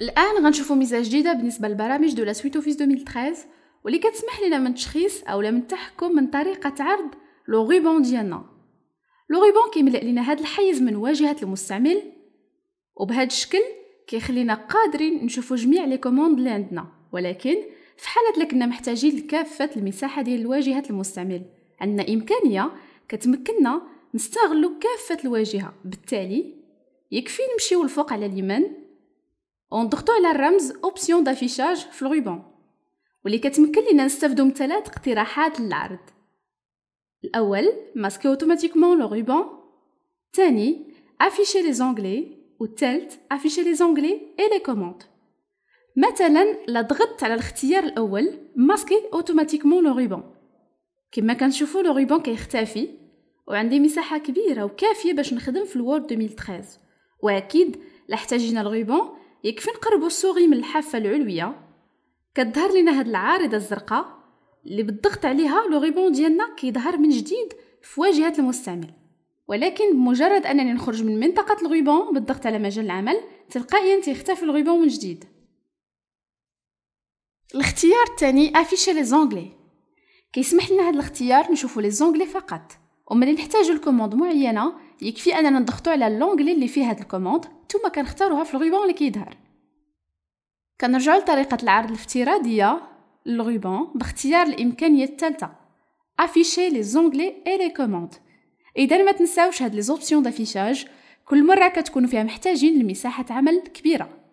الآن غنشوفوا ميزة جديدة بالنسبة للبرامج de la suite Office 2013 واللي كتسمح لنا من تشخيص اولا من التحكم من طريقة عرض le ruban ديالنا. le ruban كيملأ لنا هذا الحيز من واجهة المستعمل وبهذا الشكل كيخلينا قادرين نشوفوا جميع les commandes اللي عندنا. ولكن في حالة لكنا محتاجين لكافة المساحة ديال الواجهة المستعمل عندنا إمكانية كتمكننا نستغلو كافة الواجهة. بالتالي يكفي نمشيو الفوق على اليمين ونضغطو على الرمز options d'affichage في ال ruban واللي كتمكن لينا نستافدو من ثلاث اقتراحات للعرض. الأول masquer automatiquement le ruban الثاني afficher les onglets والثالث afficher les onglets et les commandes مثلا لا ضغطت على الاختيار الأول masquer automatiquement le ruban كما كنشوفوا le ruban كيختفي. وعندي مساحة كبيرة وكافية باش نخدم في ال Word 2013 وأكيد لا احتاجنا ال ruban يكفي نقربوا السوغي من الحافة العلوية. كتظهر لنا هاد العارضة الزرقاء اللي بالضغط عليها le ruban ديالنا كيظهر من جديد في واجهه المستعمل. ولكن بمجرد أنني نخرج من منطقة ال ruban بالضغط على مجال العمل تلقائيا تيختفي ال ruban من جديد. الاختيار الثاني afficher les onglets كيسمح لنا هذا الاختيار نشوفوا les onglets فقط. وملي نحتاجو ال commande معينة يكفي أننا نضغطوا على ال onglet اللي فيه هذا ال commande ثم كنختاروها في ال ruban اللي كيظهر. كنرجعوا لطريقة العرض الافتراضية لل ruban باختيار الإمكانية الثالثة. afficher les onglets et les commandes إذا ما تنساوش هاد les options d'affichage كل مرة كتكونوا فيها محتاجين لمساحة عمل كبيرة.